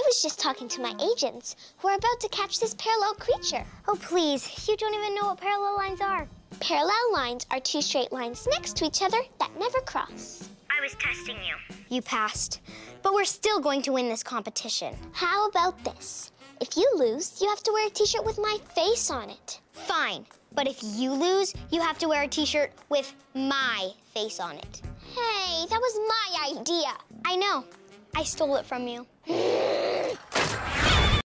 I was just talking to my agents who are about to catch this parallel creature. Oh, please. You don't even know what parallel lines are. Parallel lines are two straight lines next to each other that never cross. I was testing you. You passed. But we're still going to win this competition. How about this? If you lose, you have to wear a t-shirt with my face on it. Fine. But if you lose, you have to wear a t-shirt with my face on it. Hey, that was my idea. I know. I stole it from you.